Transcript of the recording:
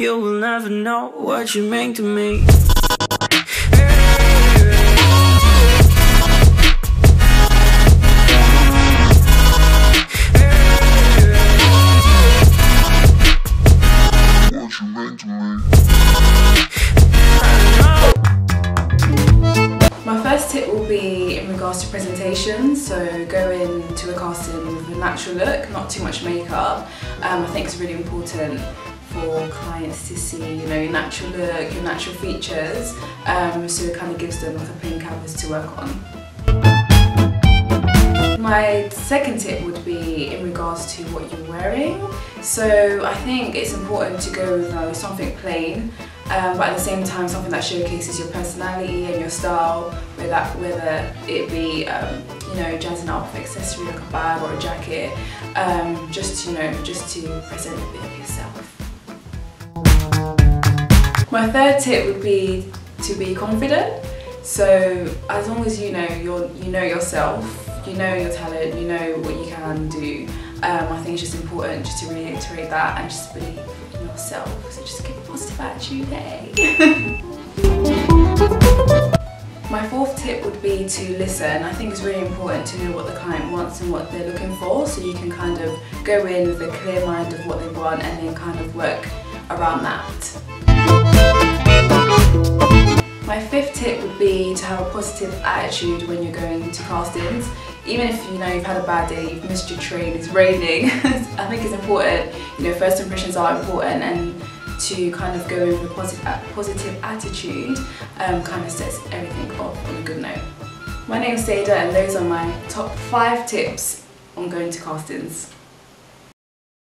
You will never know what you mean to me. What you mean to me? My first tip will be in regards to presentation, so go into a casting with a natural look, not too much makeup. Um, I think it's really important for clients to see you know, your natural look, your natural features, um, so it kind of gives them like a plain canvas to work on. My second tip would be in regards to what you're wearing. So I think it's important to go with uh, something plain, um, but at the same time something that showcases your personality and your style, whether, whether it be um, you know jazzing up with accessory like a bag or a jacket, um, just you know just to present a bit of yourself. My third tip would be to be confident. So as long as you know you you know yourself, you know your talent, you know what you can do. Um, I think it's just important just to reiterate that and just believe in yourself. So just keep a positive attitude, hey. My fourth tip would be to listen. I think it's really important to know what the client wants and what they're looking for so you can kind of go in with a clear mind of what they want and then kind of work around that. Be to have a positive attitude when you're going to castings. Even if you know you've had a bad day, you've missed your train, it's raining, I think it's important, you know, first impressions are important and to kind of go in with a positive, positive attitude um, kind of sets everything off on a good note. My name's Saida and those are my top five tips on going to castings.